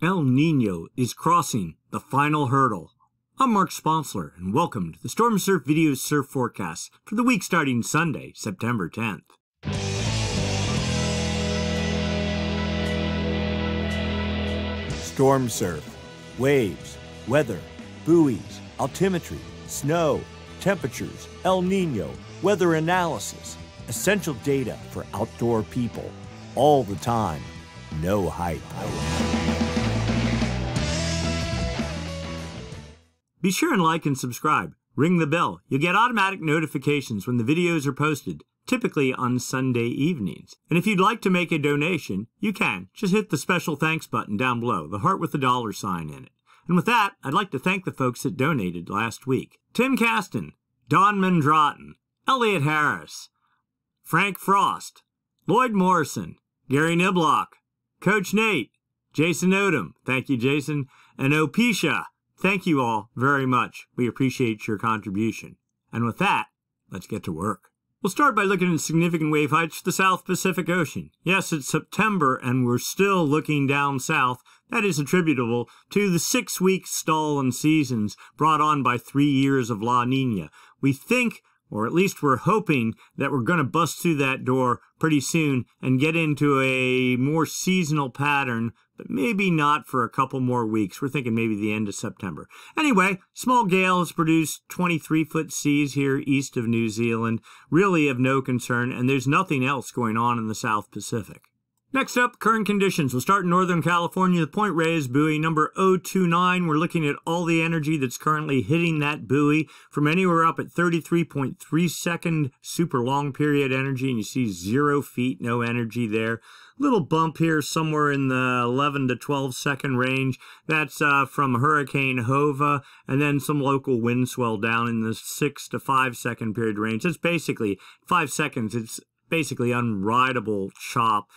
El Nino is crossing the final hurdle. I'm Mark Sponsler, and welcome to the Storm Surf Video Surf Forecast for the week starting Sunday, September 10th. Storm surf, waves, weather, buoys, altimetry, snow, temperatures, El Nino, weather analysis, essential data for outdoor people, all the time, no hype. Be sure and like and subscribe. Ring the bell. You'll get automatic notifications when the videos are posted, typically on Sunday evenings. And if you'd like to make a donation, you can. Just hit the special thanks button down below, the heart with the dollar sign in it. And with that, I'd like to thank the folks that donated last week. Tim Caston, Don Mendraten, Elliot Harris, Frank Frost, Lloyd Morrison, Gary Niblock, Coach Nate, Jason Odom, thank you Jason, and Opisha, Thank you all very much. We appreciate your contribution. And with that, let's get to work. We'll start by looking at significant wave heights for the South Pacific Ocean. Yes, it's September and we're still looking down south. That is attributable to the six-week stall in seasons brought on by three years of La Nina. We think or at least we're hoping that we're going to bust through that door pretty soon and get into a more seasonal pattern, but maybe not for a couple more weeks. We're thinking maybe the end of September. Anyway, small gale has produced 23 foot seas here east of New Zealand, really of no concern, and there's nothing else going on in the South Pacific. Next up, current conditions. We'll start in Northern California. The Point Reyes buoy number 029. We're looking at all the energy that's currently hitting that buoy from anywhere up at 33.3 second super long period energy, and you see zero feet, no energy there. Little bump here somewhere in the 11 to 12 second range. That's uh, from Hurricane Jova, and then some local wind swell down in the 6 to 5 second period range. It's basically 5 seconds. It's basically unrideable chop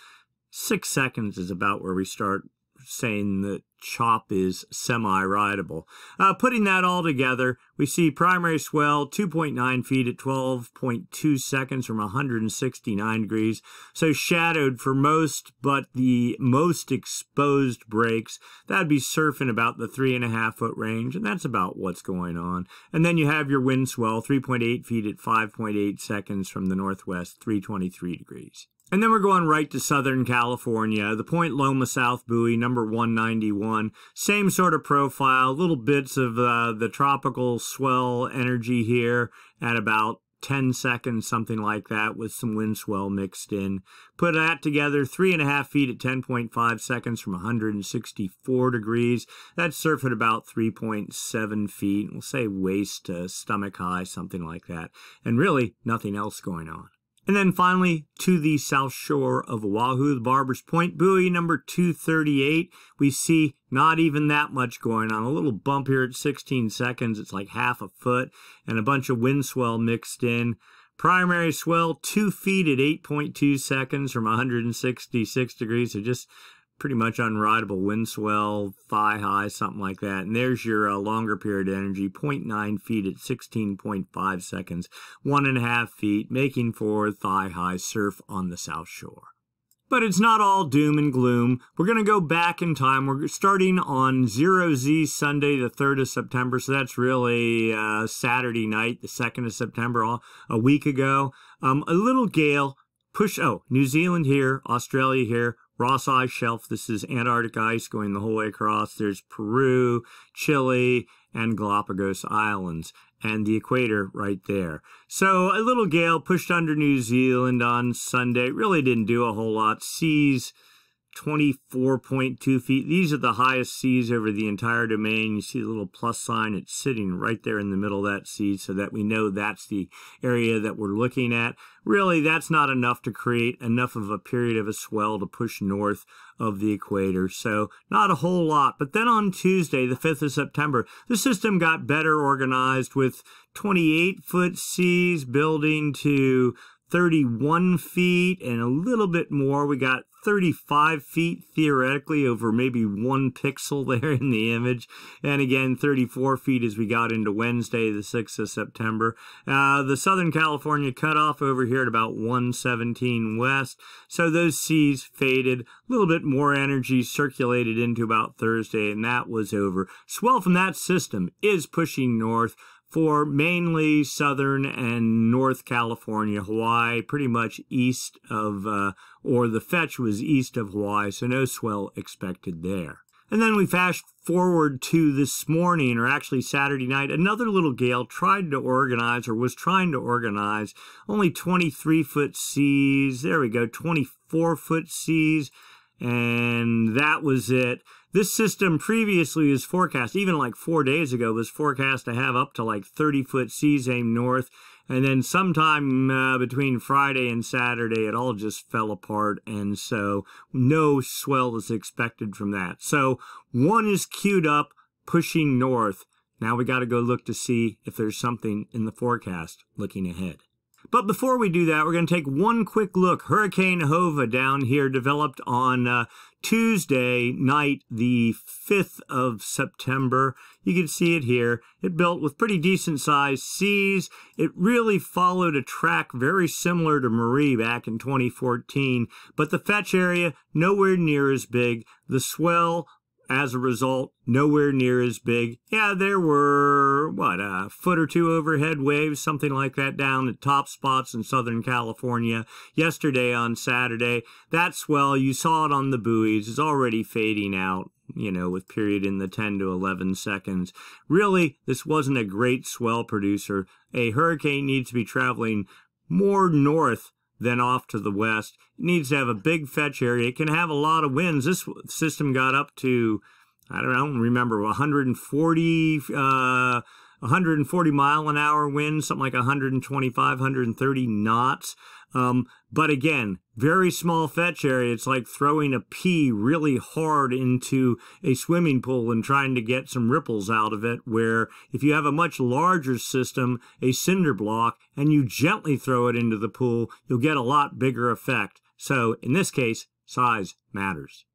six seconds is about where we start saying that chop is semi-rideable. Uh, putting that all together, we see primary swell 2.9 feet at 12.2 seconds from 169 degrees. So shadowed for most, but the most exposed breaks, that'd be surfing about the three and a half foot range, and that's about what's going on. And then you have your wind swell 3.8 feet at 5.8 seconds from the northwest, 323 degrees. And then we're going right to Southern California, the Point Loma South Buoy, number 191. Same sort of profile, little bits of uh, the tropical swell energy here at about 10 seconds, something like that, with some wind swell mixed in. Put that together, three and a half feet at 10.5 seconds from 164 degrees. That's surf at about 3.7 feet. We'll say waist to stomach high, something like that. And really, nothing else going on. And then finally, to the south shore of Oahu, the Barbers Point buoy number 238. We see not even that much going on. A little bump here at 16 seconds. It's like half a foot and a bunch of wind swell mixed in. Primary swell, two feet at 8.2 seconds from 166 degrees. So just pretty much unrideable wind swell, thigh high, something like that. And there's your uh, longer period energy, 0.9 feet at 16.5 seconds, one and a half feet, making for thigh high surf on the south shore. But it's not all doom and gloom. We're going to go back in time. We're starting on 0Z Sunday, the 3rd of September. So that's really uh, Saturday night, the 2nd of September, a week ago. Um, a little gale push, oh, New Zealand here, Australia here, Ross Ice Shelf. This is Antarctic ice going the whole way across. There's Peru, Chile, and Galapagos Islands, and the equator right there. So a little gale pushed under New Zealand on Sunday. Really didn't do a whole lot. Seas 24.2 feet. These are the highest seas over the entire domain. You see the little plus sign. It's sitting right there in the middle of that sea so that we know that's the area that we're looking at. Really, that's not enough to create enough of a period of a swell to push north of the equator. So not a whole lot. But then on Tuesday, the 5th of September, the system got better organized with 28 foot seas building to 31 feet and a little bit more. We got 35 feet theoretically over maybe one pixel there in the image. And again, 34 feet as we got into Wednesday, the 6th of September. Uh, the Southern California cutoff over here at about 117 west. So those seas faded. A little bit more energy circulated into about Thursday, and that was over. Swell from that system is pushing north for mainly southern and north California, Hawaii, pretty much east of, uh, or the fetch was east of Hawaii, so no swell expected there. And then we fast forward to this morning, or actually Saturday night, another little gale tried to organize, or was trying to organize, only 23 foot seas. There we go, 24 foot seas. And that was it. This system previously was forecast, even like four days ago, was forecast to have up to like 30 foot seas aimed north. And then sometime uh, between Friday and Saturday, it all just fell apart. And so no swell is expected from that. So one is queued up, pushing north. Now we got to go look to see if there's something in the forecast looking ahead. But before we do that, we're going to take one quick look. Hurricane Jova down here developed on uh, Tuesday night, the 5th of September. You can see it here. It built with pretty decent sized seas. It really followed a track very similar to Marie back in 2014, but the fetch area nowhere near as big. The swell as a result, nowhere near as big. Yeah, there were, what, a foot or two overhead waves, something like that down at top spots in Southern California yesterday on Saturday. That swell, you saw it on the buoys, is already fading out you know, with period in the 10 to 11 seconds. Really, this wasn't a great swell producer. A hurricane needs to be traveling more north then off to the west. It needs to have a big fetch area. It can have a lot of winds. This system got up to, I don't, know, I don't remember, 140, uh, 140 mile an hour wind, something like 125, 130 knots. Um, but again, very small fetch area. It's like throwing a pea really hard into a swimming pool and trying to get some ripples out of it. Where if you have a much larger system, a cinder block, and you gently throw it into the pool, you'll get a lot bigger effect. So in this case, size matters.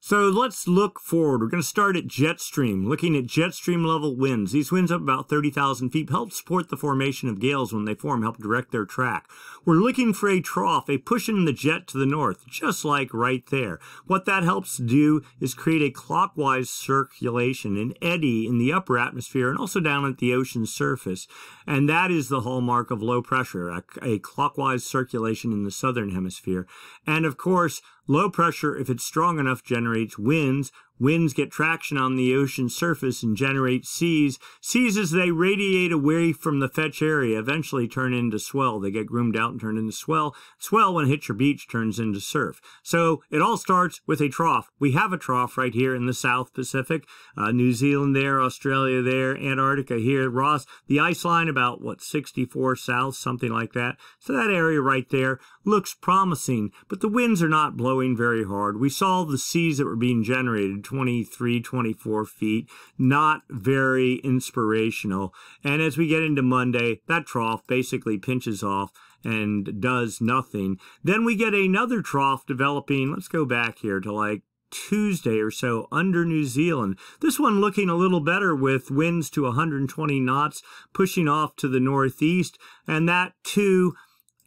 So let's look forward. We're going to start at jet stream, looking at jet stream level winds. These winds up about 30,000 feet help support the formation of gales when they form, help direct their track. We're looking for a trough, a pushing the jet to the north, just like right there. What that helps do is create a clockwise circulation, an eddy in the upper atmosphere and also down at the ocean surface. And that is the hallmark of low pressure, a, a clockwise circulation in the southern hemisphere. And of course, Low pressure, if it's strong enough, generates winds, Winds get traction on the ocean surface and generate seas. Seas, as they radiate away from the fetch area, eventually turn into swell. They get groomed out and turn into swell. Swell, when it hits your beach, turns into surf. So it all starts with a trough. We have a trough right here in the South Pacific. Uh, New Zealand there, Australia there, Antarctica here. Ross, the ice line about, what, 64 south, something like that. So that area right there looks promising, but the winds are not blowing very hard. We saw the seas that were being generated 23, 24 feet. Not very inspirational. And as we get into Monday, that trough basically pinches off and does nothing. Then we get another trough developing. Let's go back here to like Tuesday or so under New Zealand. This one looking a little better with winds to 120 knots pushing off to the northeast. And that too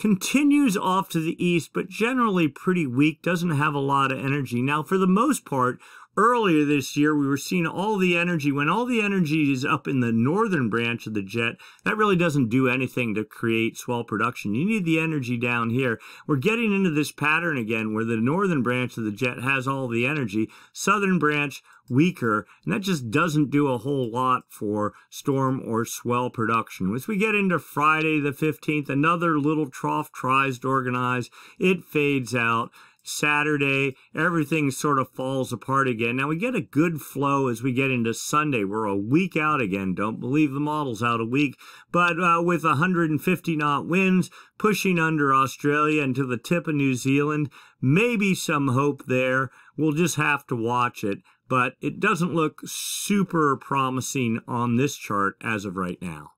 continues off to the east, but generally pretty weak, doesn't have a lot of energy. Now, for the most part, earlier this year, we were seeing all the energy. When all the energy is up in the northern branch of the jet, that really doesn't do anything to create swell production. You need the energy down here. We're getting into this pattern again where the northern branch of the jet has all the energy, southern branch weaker, and that just doesn't do a whole lot for storm or swell production. As we get into Friday the 15th, another little trough tries to organize. It fades out. Saturday, everything sort of falls apart again. Now we get a good flow as we get into Sunday. We're a week out again. Don't believe the model's out a week, but uh, with 150 knot winds pushing under Australia and to the tip of New Zealand, maybe some hope there. We'll just have to watch it, but it doesn't look super promising on this chart as of right now.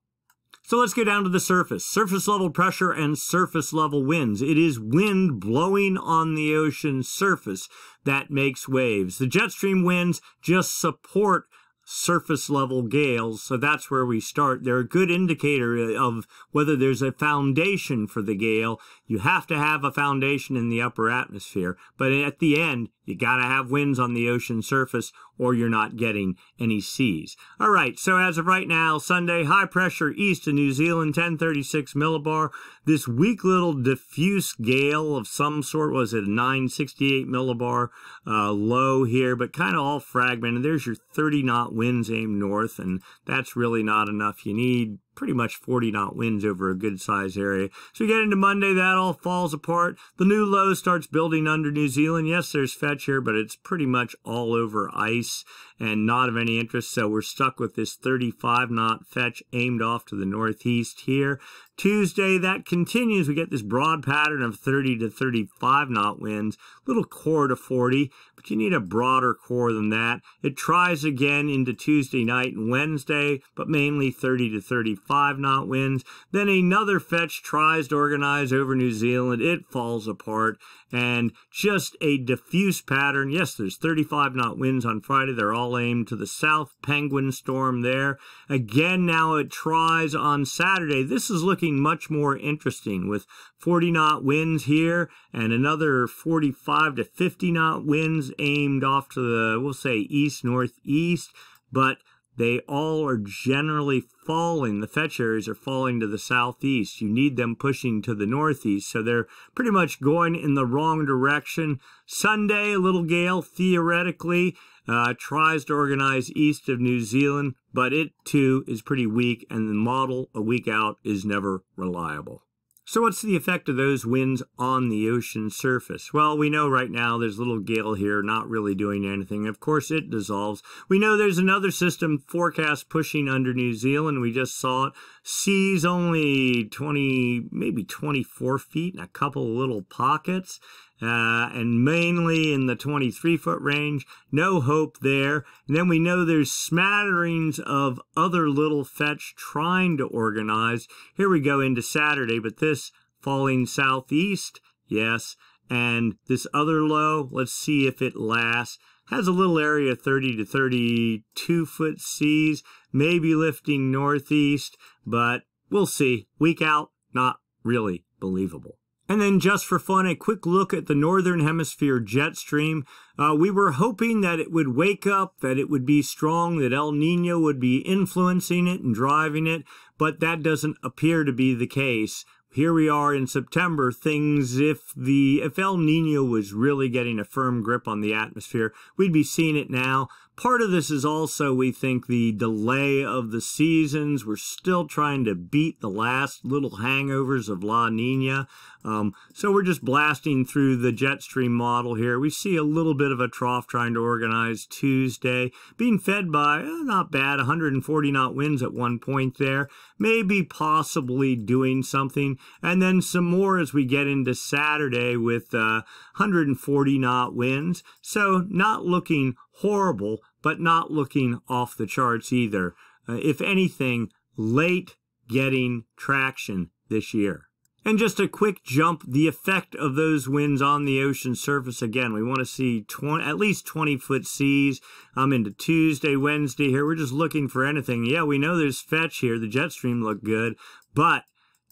So let's go down to the surface. Surface level pressure and surface level winds. It is wind blowing on the ocean surface that makes waves. The jet stream winds just support surface level gales. So that's where we start. They're a good indicator of whether there's a foundation for the gale. You have to have a foundation in the upper atmosphere, but at the end, you got to have winds on the ocean surface or you're not getting any seas. All right, so as of right now, Sunday, high pressure east of New Zealand, 1036 millibar. This weak little diffuse gale of some sort was at 968 millibar uh, low here, but kind of all fragmented. There's your 30 knot winds aim north, and that's really not enough. You need pretty much 40 knot winds over a good size area. So we get into Monday, that all falls apart. The new low starts building under New Zealand. Yes, there's fetch here, but it's pretty much all over ice and not of any interest. So we're stuck with this 35 knot fetch aimed off to the northeast here. Tuesday, that continues. We get this broad pattern of 30 to 35 knot winds, little core to 40, but you need a broader core than that. It tries again into Tuesday night and Wednesday, but mainly 30 to 35 knot winds. Then another fetch tries to organize over New Zealand. It falls apart and just a diffuse pattern. Yes, there's 35 knot winds on Friday. They're all aimed to the south. Penguin storm there. Again, now it tries on Saturday. This is looking much more interesting with 40 knot winds here and another 45 to 50 knot winds aimed off to the, we'll say, east northeast. But they all are generally falling. The fetch areas are falling to the southeast. You need them pushing to the northeast. So they're pretty much going in the wrong direction. Sunday, a little gale theoretically uh, tries to organize east of New Zealand, but it too is pretty weak, and the model a week out is never reliable. So what's the effect of those winds on the ocean surface? Well, we know right now there's a little gale here not really doing anything. Of course, it dissolves. We know there's another system forecast pushing under New Zealand. We just saw it. Seas only 20, maybe 24 feet in a couple little pockets uh, and mainly in the 23 foot range. No hope there. And then we know there's smatterings of other little fetch trying to organize. Here we go into Saturday, but this falling southeast, yes. And this other low, let's see if it lasts. Has a little area 30 to 32 foot seas, maybe lifting northeast, but we'll see. Week out, not really believable. And then just for fun, a quick look at the Northern Hemisphere jet stream. Uh, we were hoping that it would wake up, that it would be strong, that El Nino would be influencing it and driving it, but that doesn't appear to be the case here we are in September, things, if the, if El Nino was really getting a firm grip on the atmosphere, we'd be seeing it now. Part of this is also, we think, the delay of the seasons. We're still trying to beat the last little hangovers of La Nina. Um, so we're just blasting through the jet stream model here. We see a little bit of a trough trying to organize Tuesday, being fed by, eh, not bad, 140 knot winds at one point there. Maybe possibly doing something. And then some more as we get into Saturday with uh, 140 knot winds. So not looking horrible, but not looking off the charts either. Uh, if anything, late getting traction this year. And just a quick jump, the effect of those winds on the ocean surface. Again, we want to see 20, at least 20 foot seas. I'm into Tuesday, Wednesday here. We're just looking for anything. Yeah, we know there's fetch here. The jet stream looked good, but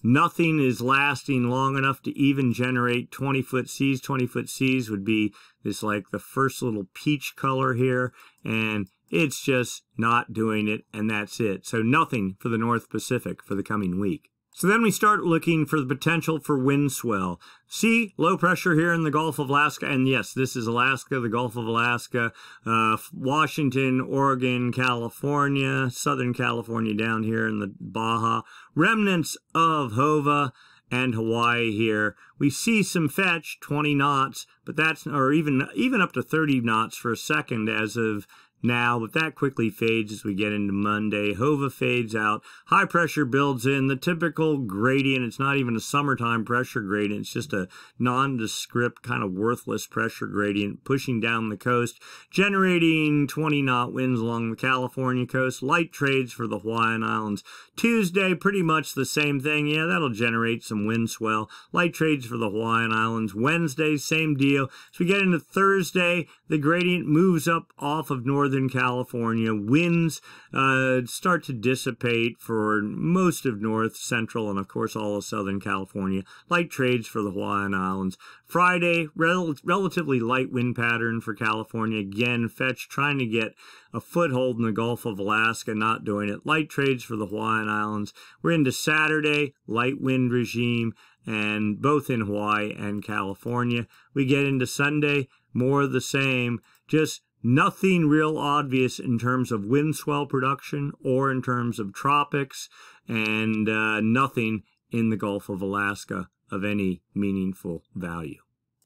Nothing is lasting long enough to even generate 20 foot seas. 20 foot seas would be this like the first little peach color here. And it's just not doing it. And that's it. So nothing for the North Pacific for the coming week. So then we start looking for the potential for wind swell. See low pressure here in the Gulf of Alaska, and yes, this is Alaska, the Gulf of Alaska, uh, Washington, Oregon, California, Southern California down here in the Baja, remnants of Jova and Hawaii here. We see some fetch, 20 knots, but that's, or even, even up to 30 knots for a second as of now, but that quickly fades as we get into Monday. Jova fades out. High pressure builds in. The typical gradient, it's not even a summertime pressure gradient. It's just a nondescript, kind of worthless pressure gradient pushing down the coast, generating 20 knot winds along the California coast. Light trades for the Hawaiian Islands. Tuesday, pretty much the same thing. Yeah, that'll generate some wind swell. Light trades for the Hawaiian Islands. Wednesday, same deal. As we get into Thursday, the gradient moves up off of Northern California. Winds uh, start to dissipate for most of North, Central, and of course all of Southern California. Light trades for the Hawaiian Islands. Friday, rel relatively light wind pattern for California. Again, Fetch trying to get a foothold in the Gulf of Alaska, not doing it. Light trades for the Hawaiian Islands. We're into Saturday, light wind regime, and both in Hawaii and California. We get into Sunday, more of the same, just nothing real obvious in terms of wind swell production or in terms of tropics, and uh, nothing in the Gulf of Alaska of any meaningful value.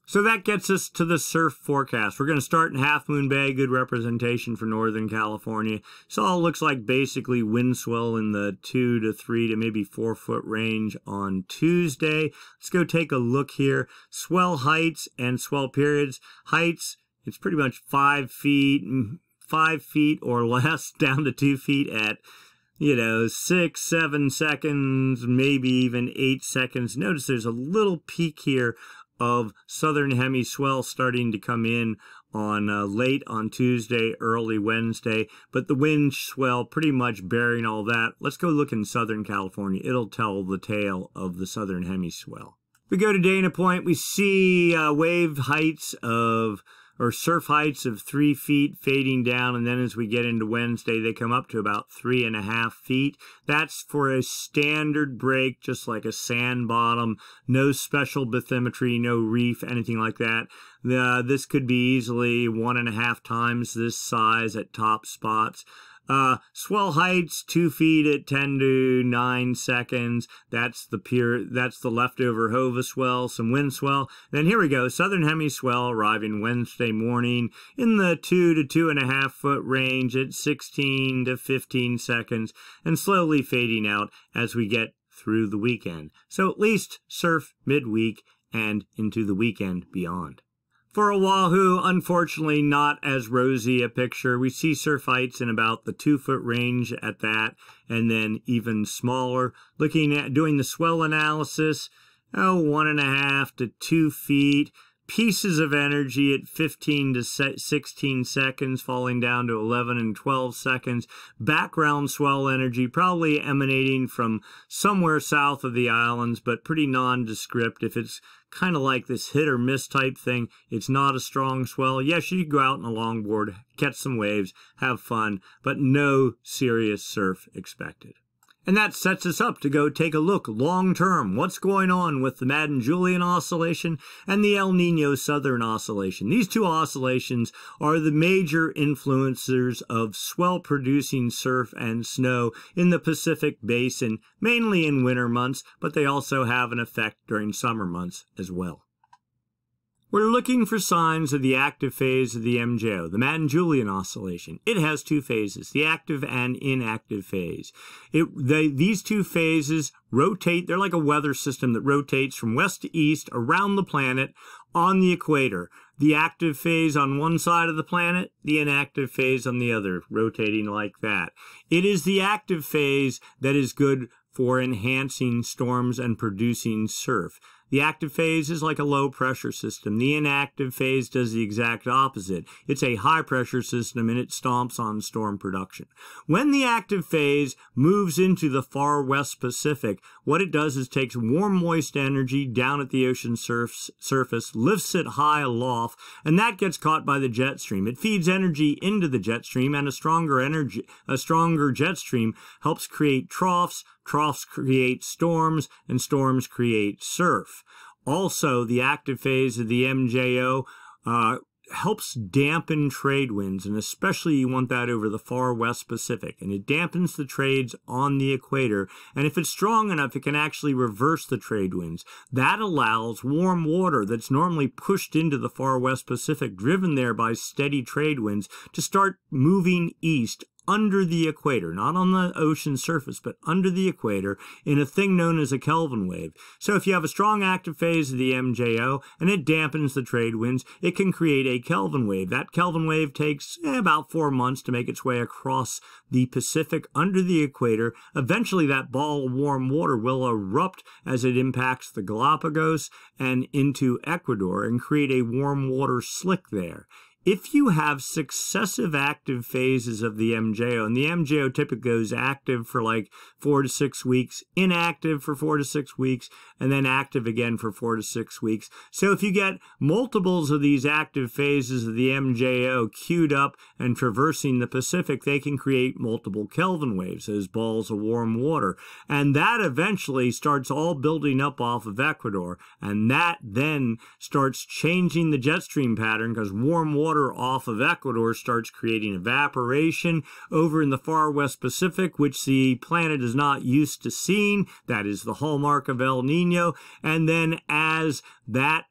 So that gets us to the surf forecast. We're going to start in Half Moon Bay, good representation for Northern California. So all looks like basically wind swell in the two to three to maybe four foot range on Tuesday. Let's go take a look here. Swell heights and swell periods. Heights, it's pretty much five feet, mm, five feet or less down to two feet at you know, six, seven seconds, maybe even eight seconds. Notice there's a little peak here of southern hemi swell starting to come in on uh, late on Tuesday, early Wednesday, but the wind swell pretty much bearing all that. Let's go look in Southern California. It'll tell the tale of the southern hemi swell. We go to Dana Point, we see uh, wave heights of or surf heights of three feet fading down, and then as we get into Wednesday, they come up to about three and a half feet. That's for a standard break, just like a sand bottom, no special bathymetry, no reef, anything like that. Uh, this could be easily one and a half times this size at top spots. Uh, swell heights two feet at 10 to 9 seconds. That's the pure, that's the leftover Jova swell, some wind swell. Then here we go, southern hemi swell arriving Wednesday morning in the two to two and a half foot range at 16 to 15 seconds and slowly fading out as we get through the weekend. So at least surf midweek and into the weekend beyond. For Oahu, unfortunately, not as rosy a picture. We see surf heights in about the two foot range at that, and then even smaller. Looking at doing the swell analysis, oh, one and a half to two feet pieces of energy at 15 to 16 seconds, falling down to 11 and 12 seconds. Background swell energy probably emanating from somewhere south of the islands, but pretty nondescript. If it's kind of like this hit or miss type thing, it's not a strong swell. Yes, you go out on a longboard, catch some waves, have fun, but no serious surf expected. And that sets us up to go take a look long term. What's going on with the Madden Julian oscillation and the El Nino Southern oscillation? These two oscillations are the major influencers of swell producing surf and snow in the Pacific Basin, mainly in winter months, but they also have an effect during summer months as well. We're looking for signs of the active phase of the MJO, the Madden-Julian oscillation. It has two phases, the active and inactive phase. It, they, these two phases rotate, they're like a weather system that rotates from west to east around the planet on the equator. The active phase on one side of the planet, the inactive phase on the other, rotating like that. It is the active phase that is good for enhancing storms and producing surf. The active phase is like a low pressure system. The inactive phase does the exact opposite. It's a high pressure system and it stomps on storm production. When the active phase moves into the far west Pacific, what it does is takes warm moist energy down at the ocean surf surface, lifts it high aloft, and that gets caught by the jet stream. It feeds energy into the jet stream and a stronger energy a stronger jet stream helps create troughs, troughs create storms, and storms create surf. Also, the active phase of the MJO uh, helps dampen trade winds, and especially you want that over the far west Pacific. And it dampens the trades on the equator. And if it's strong enough, it can actually reverse the trade winds. That allows warm water that's normally pushed into the far west Pacific, driven there by steady trade winds, to start moving east under the equator, not on the ocean surface, but under the equator in a thing known as a Kelvin wave. So if you have a strong active phase of the MJO and it dampens the trade winds, it can create a Kelvin wave. That Kelvin wave takes eh, about four months to make its way across the Pacific under the equator. Eventually that ball of warm water will erupt as it impacts the Galapagos and into Ecuador and create a warm water slick there if you have successive active phases of the MJO, and the MJO typically goes active for like four to six weeks, inactive for four to six weeks, and then active again for four to six weeks. So if you get multiples of these active phases of the MJO queued up and traversing the Pacific, they can create multiple Kelvin waves as balls of warm water. And that eventually starts all building up off of Ecuador. And that then starts changing the jet stream pattern because warm water water off of Ecuador starts creating evaporation over in the far west Pacific, which the planet is not used to seeing. That is the hallmark of El Nino. And then as that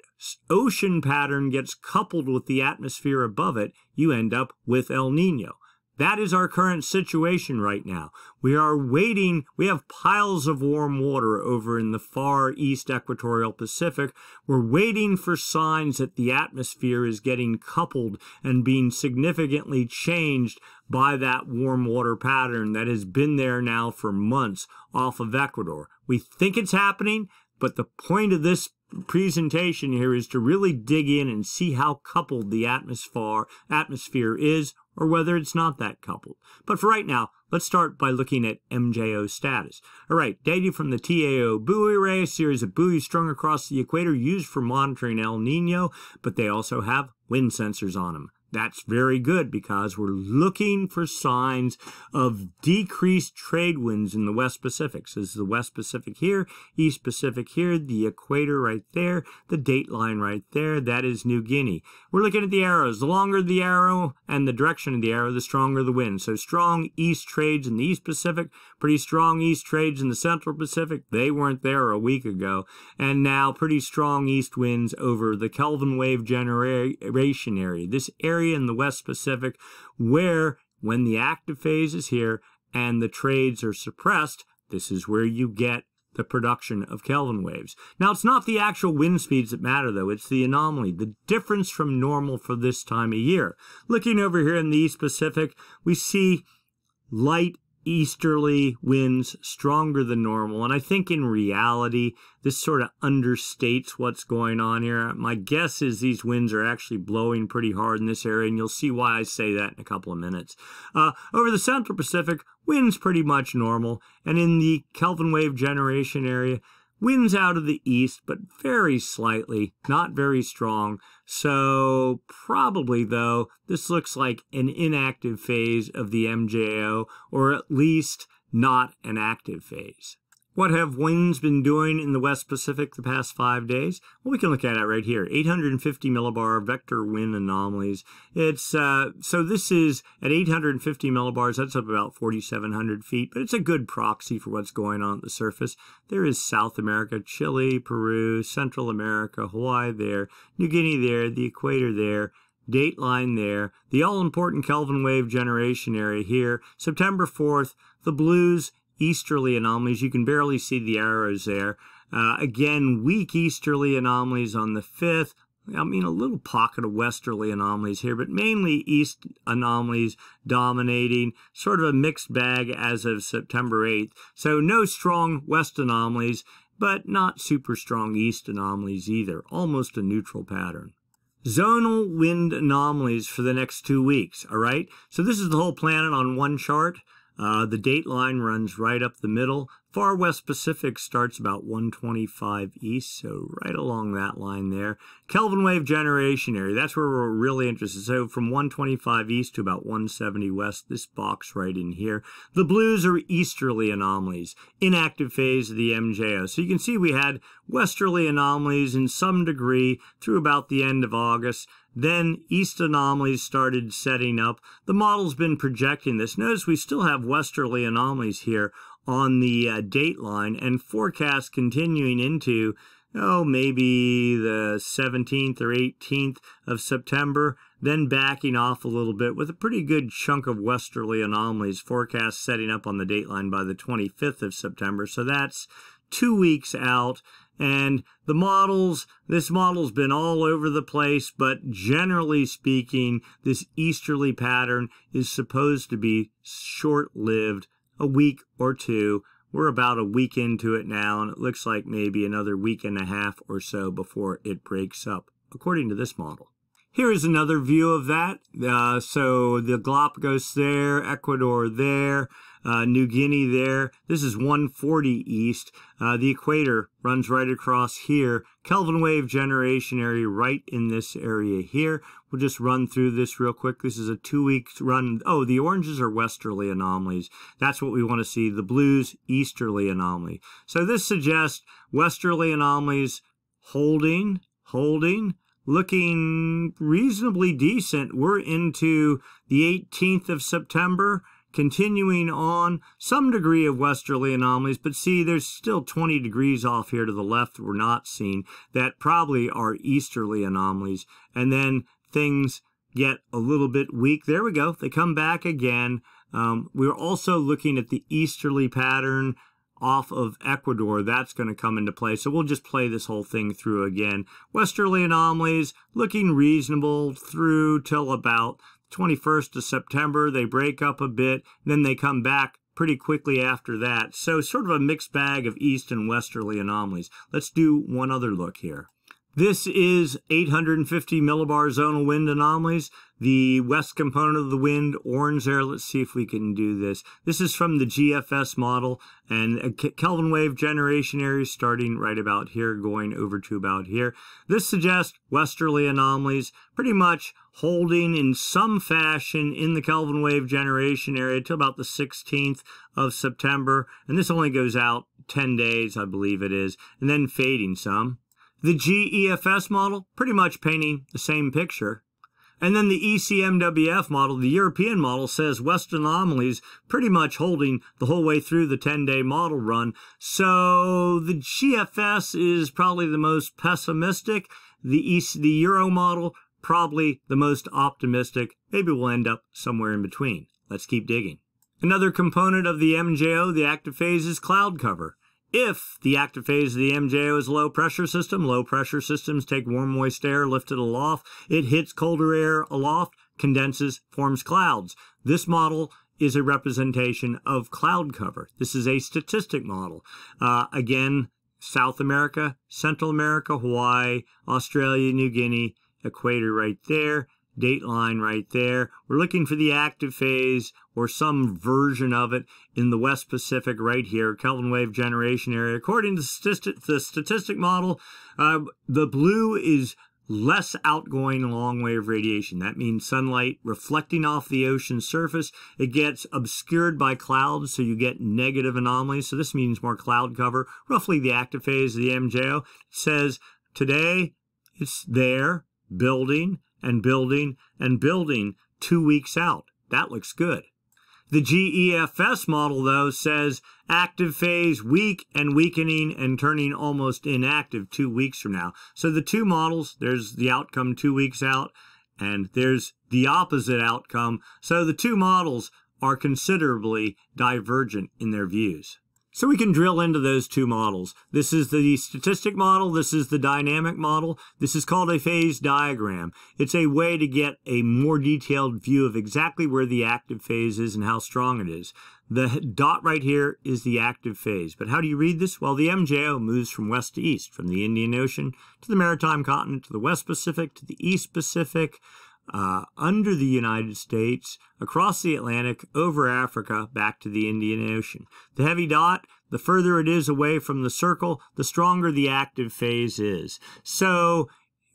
ocean pattern gets coupled with the atmosphere above it, you end up with El Nino. That is our current situation right now. We are waiting. We have piles of warm water over in the far east equatorial Pacific. We're waiting for signs that the atmosphere is getting coupled and being significantly changed by that warm water pattern that has been there now for months off of Ecuador. We think it's happening, but the point of this presentation here is to really dig in and see how coupled the atmosphere atmosphere is or whether it's not that coupled. But for right now, let's start by looking at MJO status. All right, data from the TAO buoy array, a series of buoys strung across the equator used for monitoring El Nino, but they also have wind sensors on them. That's very good because we're looking for signs of decreased trade winds in the West Pacific. So this is the West Pacific here, East Pacific here, the equator right there, the date line right there. That is New Guinea. We're looking at the arrows. The longer the arrow and the direction of the arrow, the stronger the wind. So strong east trades in the East Pacific, pretty strong east trades in the Central Pacific. They weren't there a week ago. And now pretty strong east winds over the Kelvin wave generation area. This area area in the West Pacific where, when the active phase is here and the trades are suppressed, this is where you get the production of Kelvin waves. Now, it's not the actual wind speeds that matter, though. It's the anomaly, the difference from normal for this time of year. Looking over here in the East Pacific, we see light easterly winds stronger than normal. And I think in reality, this sort of understates what's going on here. My guess is these winds are actually blowing pretty hard in this area, and you'll see why I say that in a couple of minutes. Uh, over the Central Pacific, winds pretty much normal. And in the Kelvin wave generation area, Winds out of the east, but very slightly, not very strong. So probably, though, this looks like an inactive phase of the MJO, or at least not an active phase. What have winds been doing in the West Pacific the past five days? Well, we can look at it right here. 850 millibar vector wind anomalies. It's uh, so this is at 850 millibars. That's up about 4,700 feet, but it's a good proxy for what's going on at the surface. There is South America, Chile, Peru, Central America, Hawaii there, New Guinea there, the equator there date line there, the all-important Kelvin wave generation area here, September 4th, the blues easterly anomalies. You can barely see the arrows there. Uh, again, weak easterly anomalies on the 5th. I mean, a little pocket of westerly anomalies here, but mainly east anomalies dominating, sort of a mixed bag as of September 8th. So no strong west anomalies, but not super strong east anomalies either. Almost a neutral pattern zonal wind anomalies for the next two weeks, all right? So this is the whole planet on one chart. Uh, the date line runs right up the middle. Far West Pacific starts about 125 east, so right along that line there. Kelvin wave generation area, that's where we're really interested. So from 125 east to about 170 west, this box right in here. The blues are easterly anomalies, inactive phase of the MJO. So you can see we had westerly anomalies in some degree through about the end of August. Then east anomalies started setting up. The model's been projecting this. Notice we still have westerly anomalies here on the uh, date line and forecast continuing into oh, maybe the 17th or 18th of September, then backing off a little bit with a pretty good chunk of westerly anomalies forecast setting up on the dateline by the 25th of September. So that's two weeks out. And the models, this model's been all over the place, but generally speaking, this easterly pattern is supposed to be short-lived a week or two. We're about a week into it now, and it looks like maybe another week and a half or so before it breaks up, according to this model. Here is another view of that. Uh, so the Galapagos there, Ecuador there, uh, New Guinea there. This is 140 east. Uh, the equator runs right across here. Kelvin wave generation area right in this area here. We'll just run through this real quick. This is a two-week run. Oh, the oranges are westerly anomalies. That's what we want to see. The blues, easterly anomaly. So this suggests westerly anomalies holding, holding, looking reasonably decent. We're into the 18th of September continuing on some degree of westerly anomalies, but see, there's still 20 degrees off here to the left we're not seeing that probably are easterly anomalies. And then things get a little bit weak. There we go. They come back again. Um, we're also looking at the easterly pattern off of Ecuador. That's going to come into play. So we'll just play this whole thing through again. Westerly anomalies looking reasonable through till about 21st of September. They break up a bit, then they come back pretty quickly after that. So sort of a mixed bag of east and westerly anomalies. Let's do one other look here. This is 850 millibar zonal wind anomalies. The west component of the wind, orange there. Let's see if we can do this. This is from the GFS model and a Kelvin wave generation area starting right about here, going over to about here. This suggests westerly anomalies pretty much holding in some fashion in the Kelvin wave generation area till about the 16th of September. And this only goes out 10 days, I believe it is, and then fading some. The GEFS model, pretty much painting the same picture. And then the ECMWF model, the European model, says West anomalies pretty much holding the whole way through the 10-day model run. So the GFS is probably the most pessimistic. The, EC, the Euro model, probably the most optimistic. Maybe we'll end up somewhere in between. Let's keep digging. Another component of the MJO, the active phase, is cloud cover. If the active phase of the MJO is a low pressure system, low pressure systems take warm moist air, lift it aloft, it hits colder air aloft, condenses, forms clouds. This model is a representation of cloud cover. This is a statistic model. Uh, again, South America, Central America, Hawaii, Australia, New Guinea, equator right there date line right there. We're looking for the active phase or some version of it in the West Pacific right here, Kelvin wave generation area. According to the statistic model, uh, the blue is less outgoing long wave radiation. That means sunlight reflecting off the ocean surface. It gets obscured by clouds, so you get negative anomalies. So this means more cloud cover. Roughly the active phase of the MJO. It says today it's there, building, and building and building two weeks out. That looks good. The GEFS model, though, says active phase weak and weakening and turning almost inactive two weeks from now. So the two models, there's the outcome two weeks out, and there's the opposite outcome. So the two models are considerably divergent in their views. So we can drill into those two models. This is the statistic model. This is the dynamic model. This is called a phase diagram. It's a way to get a more detailed view of exactly where the active phase is and how strong it is. The dot right here is the active phase. But how do you read this? Well, the MJO moves from west to east, from the Indian Ocean to the Maritime Continent, to the West Pacific, to the East Pacific, uh, under the United States, across the Atlantic, over Africa, back to the Indian Ocean. The heavy dot, the further it is away from the circle, the stronger the active phase is. So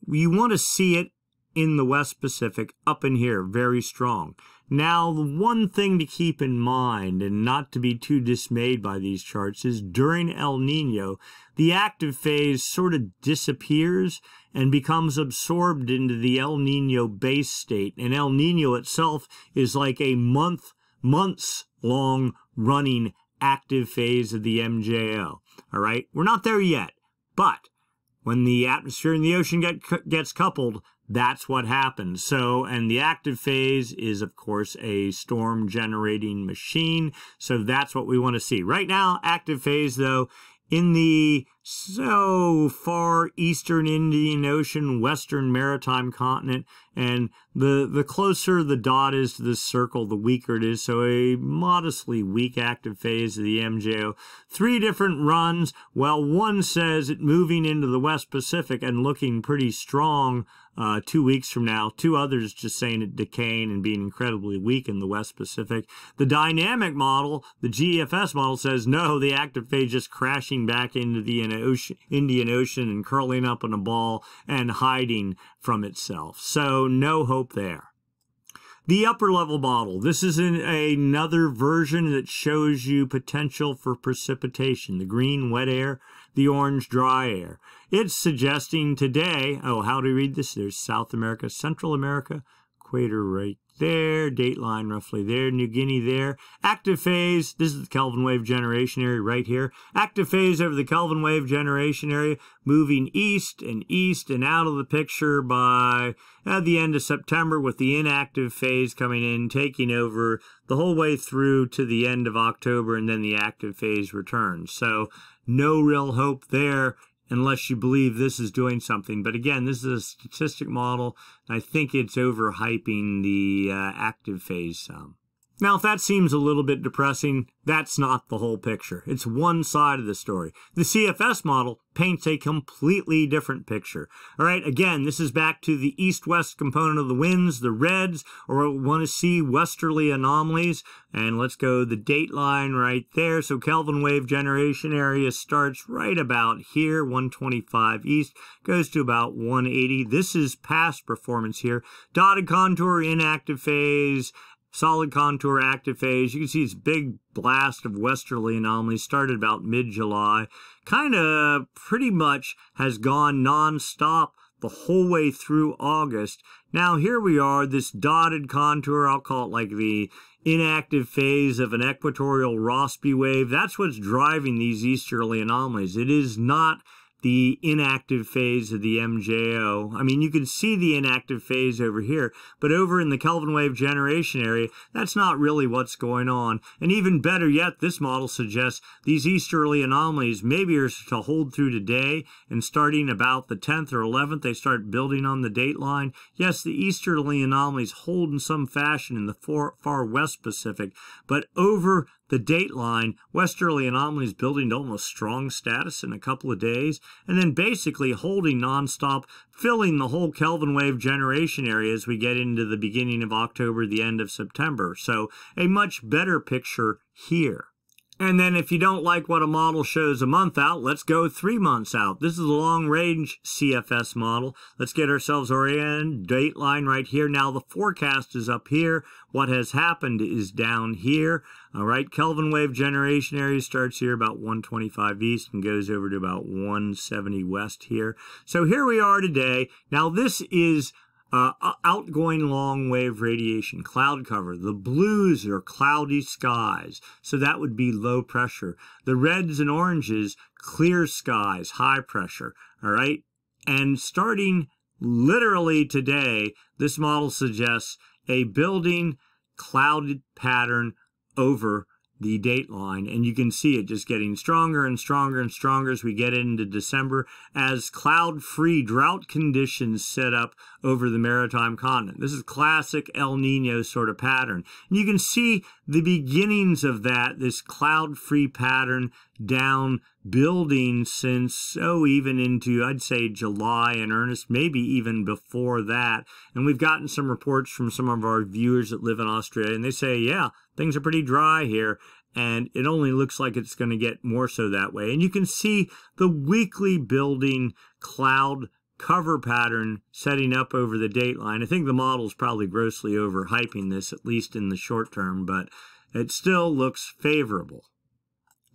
you want to see it in the West Pacific, up in here, very strong. Now, the one thing to keep in mind and not to be too dismayed by these charts is during El Nino, the active phase sort of disappears and becomes absorbed into the El Nino base state. And El Nino itself is like a month, months long running active phase of the MJO. All right. We're not there yet, but when the atmosphere and the ocean get, gets coupled, that's what happens. So, and the active phase is, of course, a storm generating machine. So that's what we want to see. Right now, active phase, though, in the so far eastern Indian Ocean, western maritime continent, and the the closer the dot is to this circle, the weaker it is. So a modestly weak active phase of the MJO. Three different runs. Well, one says it moving into the West Pacific and looking pretty strong uh, two weeks from now. Two others just saying it decaying and being incredibly weak in the West Pacific. The dynamic model, the GFS model, says no, the active phase just crashing back into the Indian Ocean and curling up in a ball and hiding from itself. So no hope there. The upper level model. This is an, another version that shows you potential for precipitation. The green wet air, the orange dry air. It's suggesting today, oh, how do we read this? There's South America, Central America, equator right there, dateline roughly there, New Guinea there. Active phase, this is the Kelvin wave generation area right here. Active phase over the Kelvin wave generation area, moving east and east and out of the picture by at the end of September with the inactive phase coming in, taking over the whole way through to the end of October and then the active phase returns. So no real hope there unless you believe this is doing something. But again, this is a statistic model. And I think it's overhyping the uh, active phase some. Now, if that seems a little bit depressing, that's not the whole picture. It's one side of the story. The CFS model paints a completely different picture. All right, again, this is back to the east-west component of the winds, the reds, or we want to see westerly anomalies. And let's go the date line right there. So Kelvin wave generation area starts right about here, 125 east, goes to about 180. This is past performance here. Dotted contour, inactive phase, solid contour active phase. You can see this big blast of westerly anomalies started about mid-July. Kind of pretty much has gone non-stop the whole way through August. Now here we are, this dotted contour, I'll call it like the inactive phase of an equatorial Rossby wave. That's what's driving these easterly anomalies. It is not the inactive phase of the MJO. I mean, you can see the inactive phase over here, but over in the Kelvin wave generation area, that's not really what's going on. And even better yet, this model suggests these easterly anomalies maybe are to hold through today, and starting about the 10th or 11th, they start building on the date line. Yes, the easterly anomalies hold in some fashion in the far, far west Pacific, but over the dateline, westerly anomalies building to almost strong status in a couple of days, and then basically holding nonstop, filling the whole Kelvin wave generation area as we get into the beginning of October, the end of September. So a much better picture here. And then if you don't like what a model shows a month out, let's go three months out. This is a long range CFS model. Let's get ourselves oriented. Date line right here. Now the forecast is up here. What has happened is down here. All right, Kelvin wave generation area starts here about 125 east and goes over to about 170 west here. So here we are today. Now this is uh, outgoing long wave radiation, cloud cover. The blues are cloudy skies, so that would be low pressure. The reds and oranges, clear skies, high pressure. All right. And starting literally today, this model suggests a building clouded pattern over the date line and you can see it just getting stronger and stronger and stronger as we get into December as cloud-free drought conditions set up over the maritime continent. This is classic El Nino sort of pattern. And you can see the beginnings of that, this cloud-free pattern down building since, oh, even into, I'd say, July in earnest, maybe even before that. And we've gotten some reports from some of our viewers that live in Australia, and they say, yeah, things are pretty dry here. And it only looks like it's going to get more so that way. And you can see the weekly building cloud cover pattern setting up over the dateline. I think the model's probably grossly overhyping this, at least in the short term, but it still looks favorable.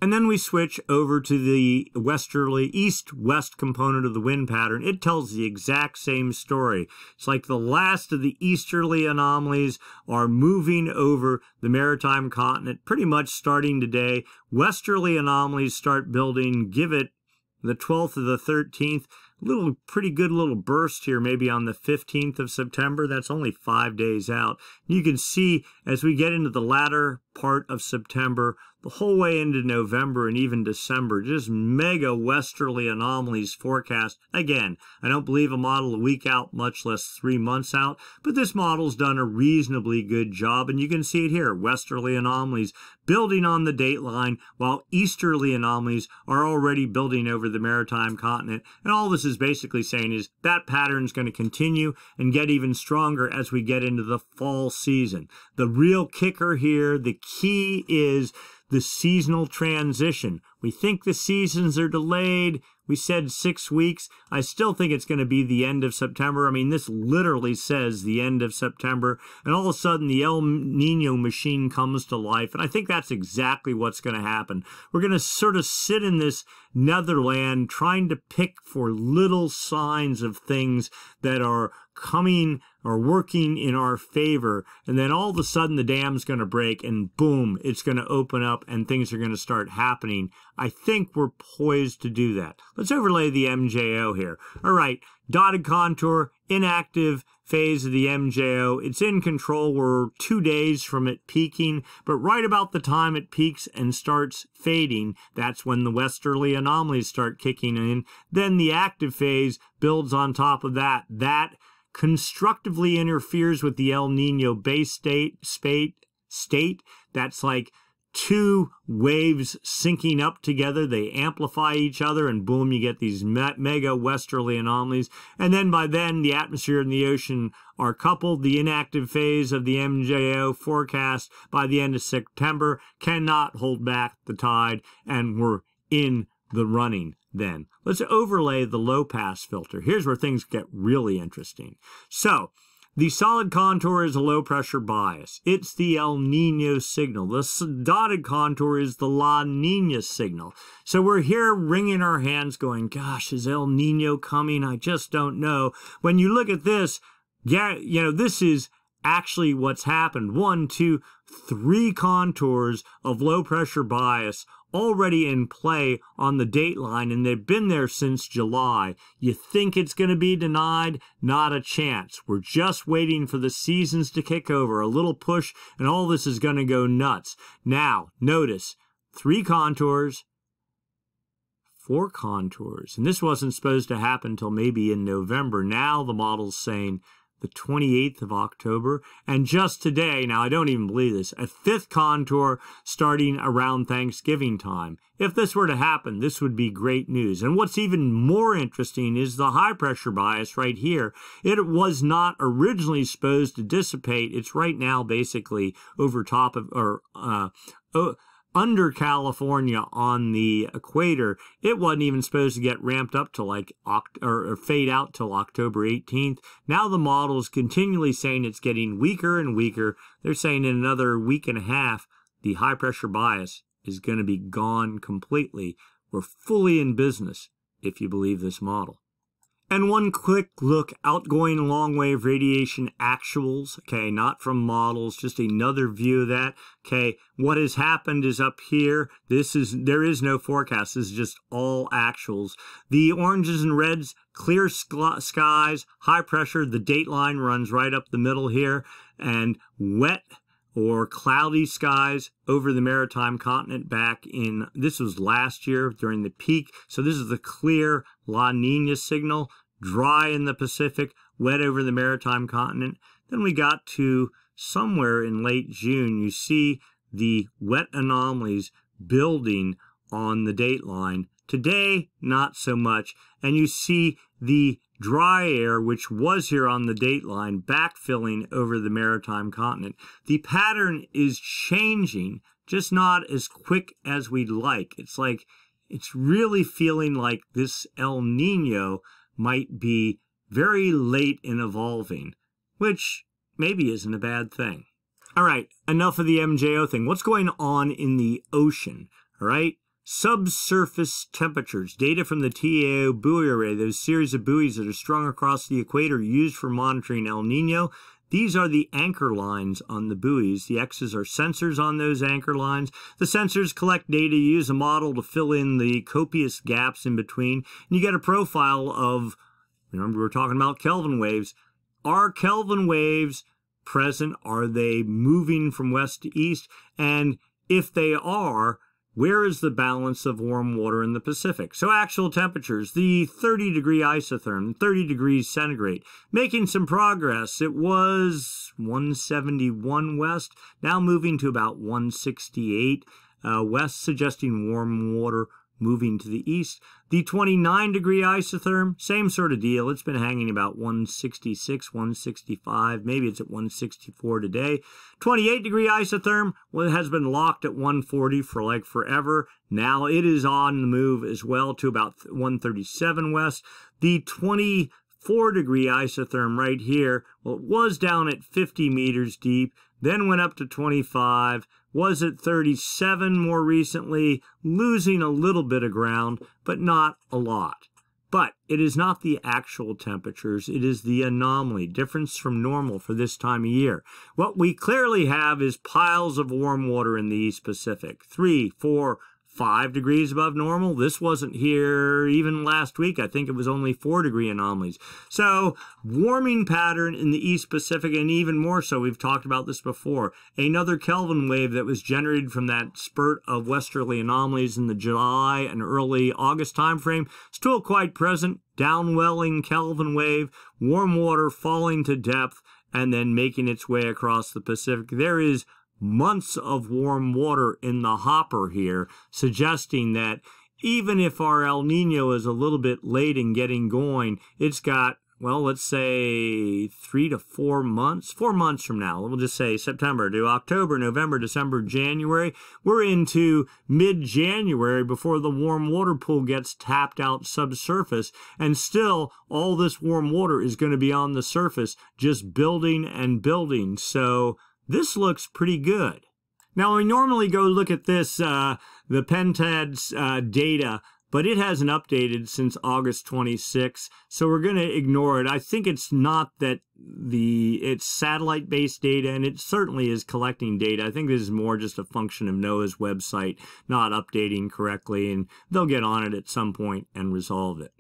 And then we switch over to the westerly east-west component of the wind pattern. It tells the exact same story. It's like the last of the easterly anomalies are moving over the maritime continent, pretty much starting today. Westerly anomalies start building, give it the 12th or the 13th little pretty good little burst here maybe on the 15th of September. That's only five days out. You can see as we get into the latter part of September, the whole way into November and even December, just mega westerly anomalies forecast. Again, I don't believe a model a week out, much less three months out, but this model's done a reasonably good job, and you can see it here, westerly anomalies building on the date line, while easterly anomalies are already building over the maritime continent. And all this is basically saying is that pattern's going to continue and get even stronger as we get into the fall season. The real kicker here, the key is the seasonal transition. We think the seasons are delayed. We said six weeks. I still think it's going to be the end of September. I mean, this literally says the end of September. And all of a sudden, the El Nino machine comes to life. And I think that's exactly what's going to happen. We're going to sort of sit in this netherland trying to pick for little signs of things that are coming or working in our favor. And then all of a sudden the dam's going to break and boom, it's going to open up and things are going to start happening. I think we're poised to do that. Let's overlay the MJO here. All right, dotted contour, inactive phase of the MJO. It's in control. We're two days from it peaking, but right about the time it peaks and starts fading, that's when the westerly anomalies start kicking in. Then the active phase builds on top of that. That constructively interferes with the El Nino base state, state, state. That's like two waves syncing up together. They amplify each other, and boom, you get these mega westerly anomalies. And then by then, the atmosphere and the ocean are coupled. The inactive phase of the MJO forecast by the end of September cannot hold back the tide, and we're in the running then. Let's overlay the low pass filter. Here's where things get really interesting. So, the solid contour is a low pressure bias. It's the El Nino signal. The dotted contour is the La Nina signal. So we're here wringing our hands going, gosh, is El Nino coming? I just don't know. When you look at this, yeah, you know, this is actually what's happened. One, two, three contours of low pressure bias already in play on the dateline and they've been there since July. You think it's going to be denied? Not a chance. We're just waiting for the seasons to kick over. A little push and all this is going to go nuts. Now, notice three contours, four contours. And this wasn't supposed to happen until maybe in November. Now the model's saying the 28th of October. And just today, now I don't even believe this, a fifth contour starting around Thanksgiving time. If this were to happen, this would be great news. And what's even more interesting is the high pressure bias right here. It was not originally supposed to dissipate. It's right now basically over top of, or, uh, under California on the equator, it wasn't even supposed to get ramped up to like oct- or, or, fade out till October 18th. Now the model is continually saying it's getting weaker and weaker. They're saying in another week and a half, the high pressure bias is going to be gone completely. We're fully in business if you believe this model. And one quick look, outgoing long wave radiation actuals, okay, not from models, just another view of that. Okay, what has happened is up here, this is, there is no forecast, this is just all actuals. The oranges and reds, clear skies, high pressure, the date line runs right up the middle here, and wet or cloudy skies over the maritime continent back in, this was last year during the peak. So this is the clear La Nina signal, dry in the Pacific, wet over the maritime continent. Then we got to somewhere in late June, you see the wet anomalies building on the date line. Today, not so much. And you see the dry air, which was here on the date line, backfilling over the maritime continent. The pattern is changing, just not as quick as we'd like. It's like, it's really feeling like this El Nino might be very late in evolving, which maybe isn't a bad thing. All right, enough of the MJO thing. What's going on in the ocean? All right, subsurface temperatures. Data from the TAO buoy array, those series of buoys that are strung across the equator used for monitoring El Nino. These are the anchor lines on the buoys. The X's are sensors on those anchor lines. The sensors collect data, use a model to fill in the copious gaps in between, and you get a profile of, remember we were talking about Kelvin waves. Are Kelvin waves present? Are they moving from west to east? And if they are, where is the balance of warm water in the Pacific? So actual temperatures, the 30 degree isotherm, 30 degrees centigrade, making some progress. It was 171 west, now moving to about 168 uh, west, suggesting warm water moving to the east. The 29 degree isotherm, same sort of deal. It's been hanging about 166, 165. Maybe it's at 164 today. 28 degree isotherm well, it has been locked at 140 for like forever. Now it is on the move as well to about 137 west. The 24 degree isotherm right here, well, it was down at 50 meters deep, then went up to 25, was at 37 more recently, losing a little bit of ground, but not a lot. But it is not the actual temperatures, it is the anomaly, difference from normal for this time of year. What we clearly have is piles of warm water in the East Pacific. Three, four, five degrees above normal. This wasn't here even last week. I think it was only four degree anomalies. So warming pattern in the East Pacific and even more so, we've talked about this before, another Kelvin wave that was generated from that spurt of westerly anomalies in the July and early August timeframe, still quite present, downwelling Kelvin wave, warm water falling to depth, and then making its way across the Pacific. There is months of warm water in the hopper here, suggesting that even if our El Nino is a little bit late in getting going, it's got, well, let's say three to four months, four months from now, we'll just say September to October, November, December, January. We're into mid January before the warm water pool gets tapped out subsurface. And still, all this warm water is going to be on the surface, just building and building. So, this looks pretty good. Now, we normally go look at this, uh, the PenTAD's uh, data, but it hasn't updated since August 26, so we're going to ignore it. I think it's not that the it's satellite-based data, and it certainly is collecting data. I think this is more just a function of NOAA's website not updating correctly, and they'll get on it at some point and resolve it.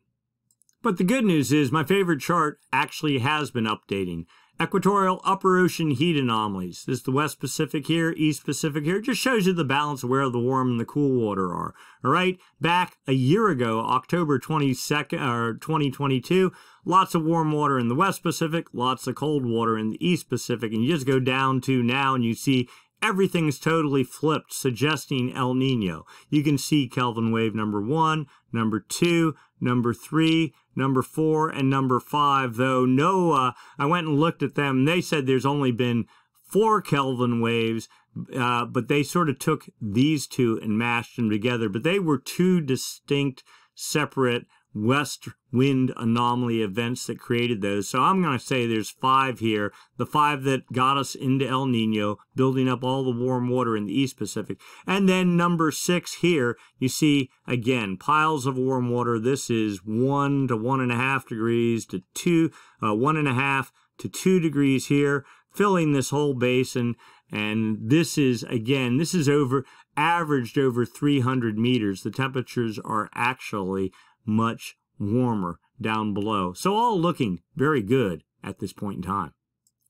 But the good news is my favorite chart actually has been updating. Equatorial upper ocean heat anomalies. This is the West Pacific here, East Pacific here. Just shows you the balance of where the warm and the cool water are. All right, back a year ago, October 22nd or uh, 2022, lots of warm water in the West Pacific, lots of cold water in the East Pacific, and you just go down to now and you see everything's totally flipped, suggesting El Nino. You can see Kelvin wave number one, number two, number three, number four, and number five, though NOAA, I went and looked at them, they said there's only been four Kelvin waves, uh, but they sort of took these two and mashed them together, but they were two distinct, separate west wind anomaly events that created those. So I'm going to say there's five here. The five that got us into El Nino, building up all the warm water in the East Pacific. And then number six here, you see, again, piles of warm water. This is one to one and a half degrees to two, uh, one and a half to two degrees here, filling this whole basin. And this is, again, this is over, averaged over 300 meters. The temperatures are actually much warmer down below. So all looking very good at this point in time.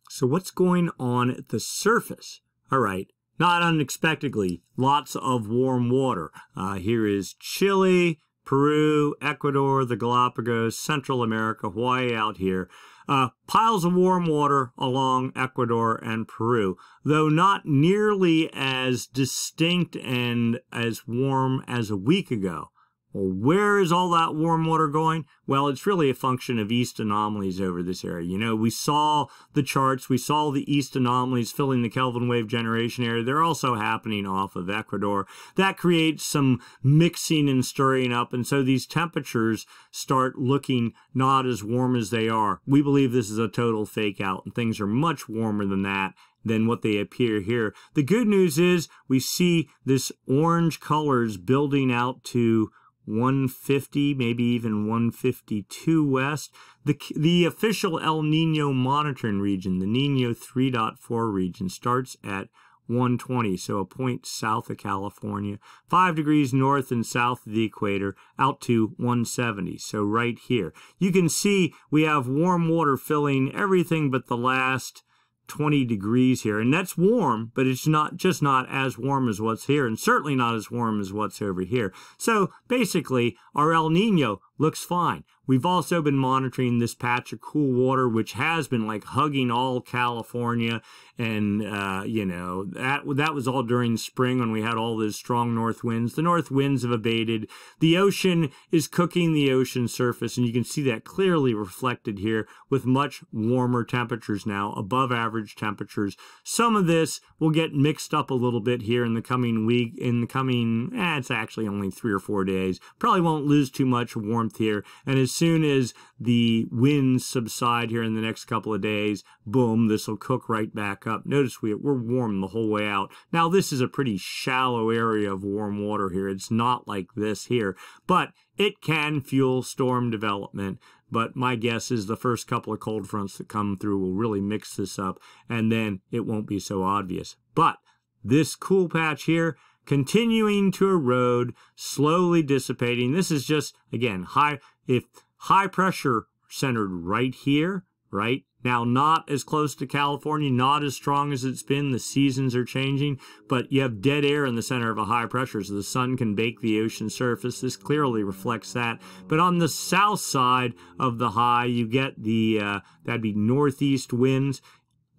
So what's going on at the surface? All right, not unexpectedly, lots of warm water. Uh, here is Chile, Peru, Ecuador, the Galapagos, Central America, Hawaii out here. Uh, piles of warm water along Ecuador and Peru, though not nearly as distinct and as warm as a week ago. Well, where is all that warm water going? Well, it's really a function of east anomalies over this area. You know, we saw the charts, we saw the east anomalies filling the Kelvin wave generation area. They're also happening off of Ecuador. That creates some mixing and stirring up, and so these temperatures start looking not as warm as they are. We believe this is a total fake out, and things are much warmer than that than what they appear here. The good news is we see this orange colors building out to 150, maybe even 152 west. The, the official El Nino monitoring region, the Nino 3.4 region, starts at 120, so a point south of California, 5 degrees north and south of the equator, out to 170, so right here. You can see we have warm water filling everything but the last 20 degrees here. And that's warm but it's not just not as warm as what's here and certainly not as warm as what's over here. So basically our El Nino looks fine We've also been monitoring this patch of cool water, which has been like hugging all California. And, uh, you know, that, that was all during spring when we had all those strong north winds. The north winds have abated. The ocean is cooking the ocean surface, and you can see that clearly reflected here with much warmer temperatures now, above average temperatures. Some of this will get mixed up a little bit here in the coming week, in the coming, eh, it's actually only three or four days. Probably won't lose too much warmth here. And as soon as the winds subside here in the next couple of days, boom, this will cook right back up. Notice we, we're warm the whole way out. Now, this is a pretty shallow area of warm water here. It's not like this here, but it can fuel storm development. But my guess is the first couple of cold fronts that come through will really mix this up, and then it won't be so obvious. But this cool patch here, continuing to erode, slowly dissipating. This is just, again, high. If high pressure centered right here, right? Now, not as close to California, not as strong as it's been. The seasons are changing, but you have dead air in the center of a high pressure, so the sun can bake the ocean surface. This clearly reflects that. But on the south side of the high, you get the, uh, that'd be northeast winds,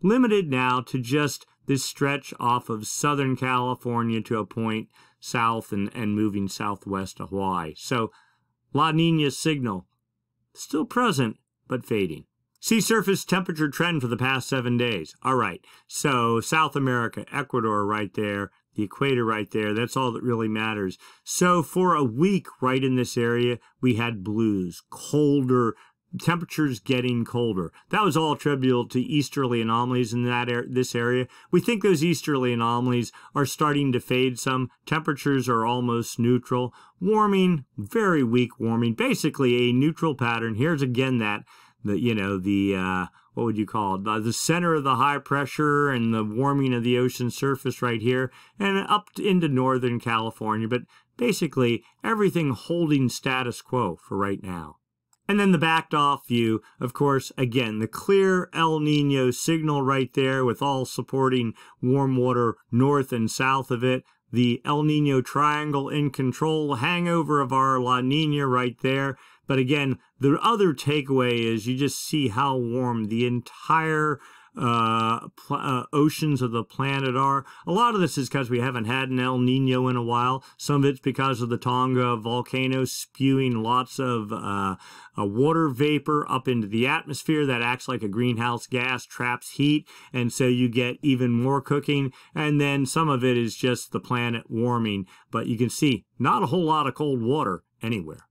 limited now to just this stretch off of Southern California to a point south and, and moving southwest to Hawaii. So La Nina signal still present, but fading. Sea surface temperature trend for the past seven days. All right, so South America, Ecuador right there, the equator right there, that's all that really matters. So for a week right in this area, we had blues, colder, temperatures getting colder. That was all attributable to easterly anomalies in that er this area. We think those easterly anomalies are starting to fade some. Temperatures are almost neutral. Warming, very weak warming, basically a neutral pattern. Here's again that the you know the uh, what would you call it? the center of the high pressure and the warming of the ocean surface right here, and up into northern California. But basically everything holding status quo for right now. And then the backed off view, of course, again, the clear El Nino signal right there with all supporting warm water north and south of it. The El Nino triangle in control, hangover of our La Nina right there. But again, the other takeaway is you just see how warm the entire uh, uh, oceans of the planet are. A lot of this is because we haven't had an El Nino in a while. Some of it's because of the Tonga volcano spewing lots of uh, water vapor up into the atmosphere that acts like a greenhouse gas, traps heat, and so you get even more cooking. And then some of it is just the planet warming. But you can see not a whole lot of cold water anywhere.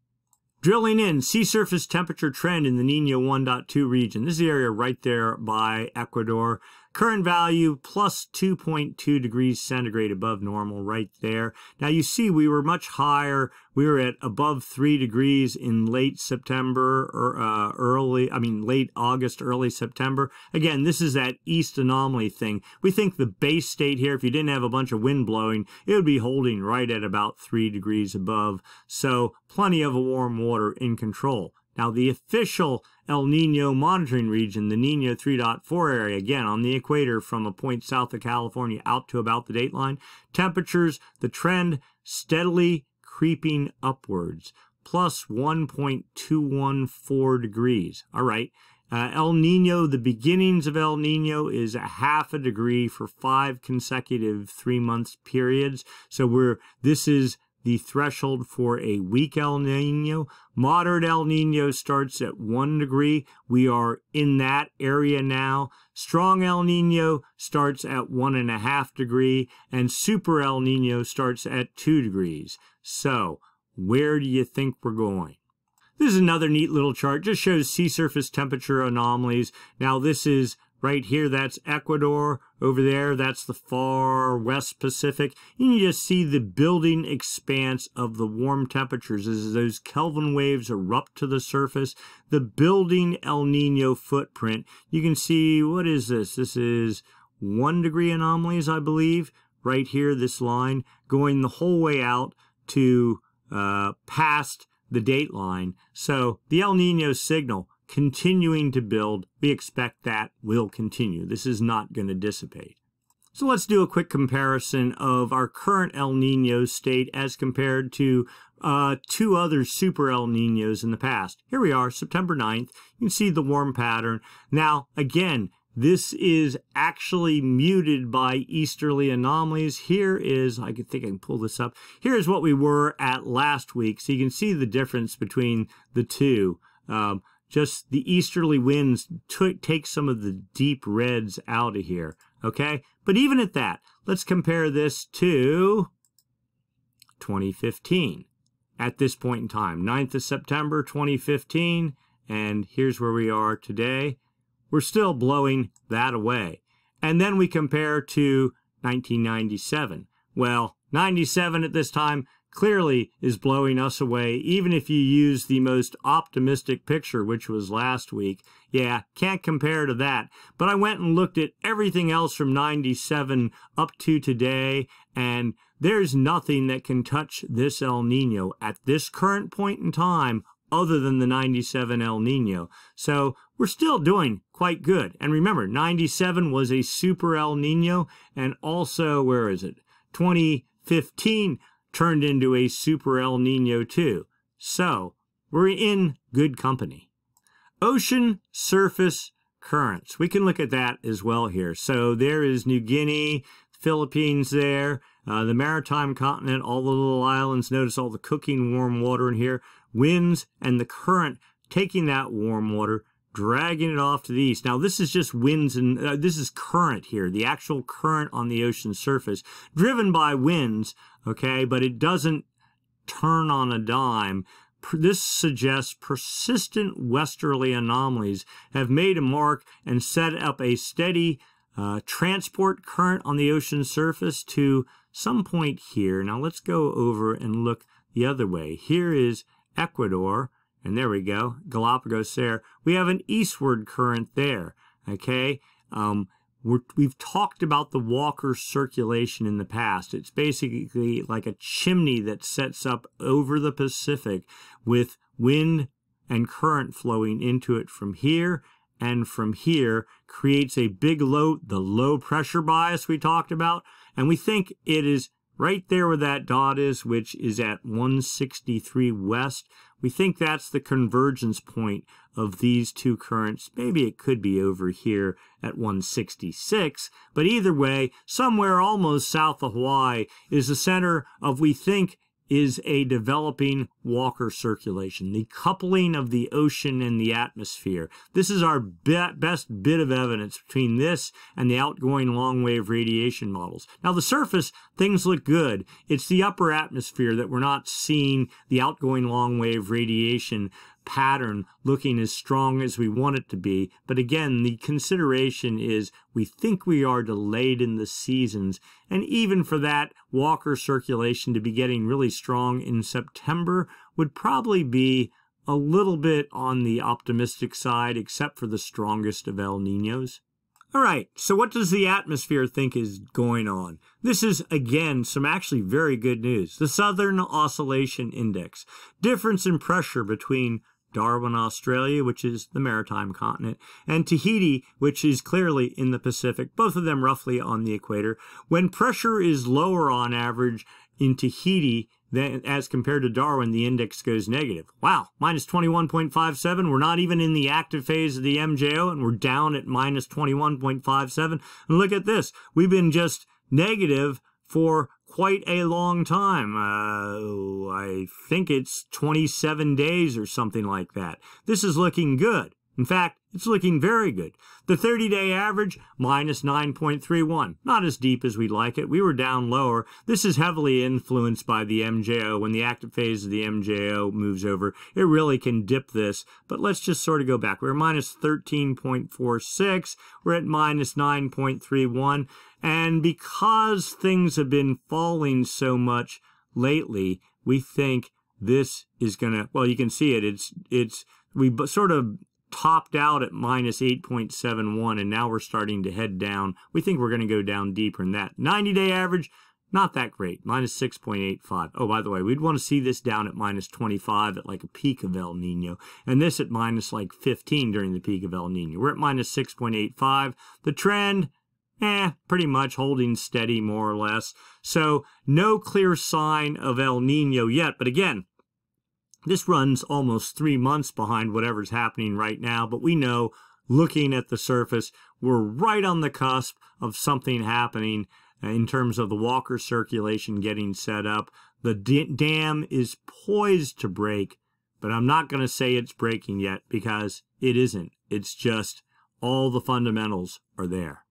Drilling in, sea surface temperature trend in the Nino 1.2 region. This is the area right there by Ecuador. Current value plus 2.2 degrees centigrade above normal right there. Now you see we were much higher. We were at above 3 degrees in late September or uh, early, I mean late August, early September. Again, this is that east anomaly thing. We think the base state here, if you didn't have a bunch of wind blowing, it would be holding right at about 3 degrees above. So plenty of warm water in control. Now the official El Nino monitoring region, the Nino 3.4 area, again on the equator from a point south of California out to about the dateline. Temperatures, the trend steadily creeping upwards, plus 1.214 degrees. All right. Uh, El Nino, the beginnings of El Nino is a half a degree for five consecutive three months periods. So we're, this is the threshold for a weak El Nino. Moderate El Nino starts at one degree. We are in that area now. Strong El Nino starts at one and a half degree and super El Nino starts at two degrees. So where do you think we're going? This is another neat little chart, just shows sea surface temperature anomalies. Now this is right here, that's Ecuador. Over there, that's the far west Pacific. And you just see the building expanse of the warm temperatures as those Kelvin waves erupt to the surface. The building El Nino footprint. You can see, what is this? This is one degree anomalies, I believe. Right here, this line, going the whole way out to uh, past the date line. So the El Nino signal continuing to build, we expect that will continue. This is not going to dissipate. So let's do a quick comparison of our current El Nino state as compared to uh, two other super El Ninos in the past. Here we are, September 9th. You can see the warm pattern. Now, again, this is actually muted by easterly anomalies. Here is, I think I can pull this up. Here's what we were at last week. So you can see the difference between the two. Um, just the easterly winds take some of the deep reds out of here. Okay. But even at that, let's compare this to 2015 at this point in time, 9th of September 2015. And here's where we are today we're still blowing that away. And then we compare to 1997. Well, 97 at this time clearly is blowing us away, even if you use the most optimistic picture, which was last week. Yeah, can't compare to that. But I went and looked at everything else from 97 up to today, and there's nothing that can touch this El Nino at this current point in time other than the 97 El Nino. So we're still doing quite good. And remember, 97 was a super El Nino, and also, where is it? 2015 turned into a super El Nino too. So we're in good company. Ocean surface currents. We can look at that as well here. So there is New Guinea, Philippines there, uh, the maritime continent, all the little islands. Notice all the cooking warm water in here winds and the current taking that warm water, dragging it off to the east. Now, this is just winds and uh, this is current here, the actual current on the ocean surface, driven by winds, okay, but it doesn't turn on a dime. This suggests persistent westerly anomalies have made a mark and set up a steady uh, transport current on the ocean surface to some point here. Now let's go over and look the other way. Here is Ecuador, and there we go, Galapagos there. We have an eastward current there, okay? Um, we have talked about the Walker circulation in the past. It's basically like a chimney that sets up over the Pacific with wind and current flowing into it from here and from here creates a big low, the low pressure bias we talked about. And we think it is right there where that dot is, which is at 163 west. We think that's the convergence point of these two currents. Maybe it could be over here at 166, but either way, somewhere almost south of Hawaii is the center of, we think, is a developing Walker circulation, the coupling of the ocean and the atmosphere. This is our be best bit of evidence between this and the outgoing long wave radiation models. Now, the surface, things look good. It's the upper atmosphere that we're not seeing the outgoing long wave radiation pattern looking as strong as we want it to be. But again, the consideration is we think we are delayed in the seasons. And even for that Walker circulation to be getting really strong in September would probably be a little bit on the optimistic side, except for the strongest of El Ninos. All right, so what does the atmosphere think is going on? This is, again, some actually very good news. The Southern Oscillation Index. Difference in pressure between Darwin, Australia, which is the maritime continent, and Tahiti, which is clearly in the Pacific, both of them roughly on the equator. When pressure is lower on average in Tahiti then as compared to Darwin, the index goes negative. Wow, minus 21.57. We're not even in the active phase of the MJO, and we're down at minus 21.57. And look at this. We've been just negative for quite a long time. Uh, I think it's 27 days or something like that. This is looking good. In fact, it's looking very good. The 30-day average, minus 9.31. Not as deep as we'd like it. We were down lower. This is heavily influenced by the MJO. When the active phase of the MJO moves over, it really can dip this. But let's just sort of go back. We're minus 13.46. We're at minus 9.31. And because things have been falling so much lately, we think this is going to, well, you can see it. It's, it's, we sort of topped out at minus 8.71 and now we're starting to head down. We think we're going to go down deeper than that. 90 day average, not that great, minus 6.85. Oh, by the way, we'd want to see this down at minus 25 at like a peak of El Nino, and this at minus like 15 during the peak of El Nino. We're at minus 6.85. The trend, eh, pretty much holding steady more or less. So no clear sign of El Nino yet, but again, this runs almost three months behind whatever's happening right now, but we know looking at the surface, we're right on the cusp of something happening in terms of the Walker circulation getting set up. The dam is poised to break, but I'm not going to say it's breaking yet because it isn't. It's just all the fundamentals are there.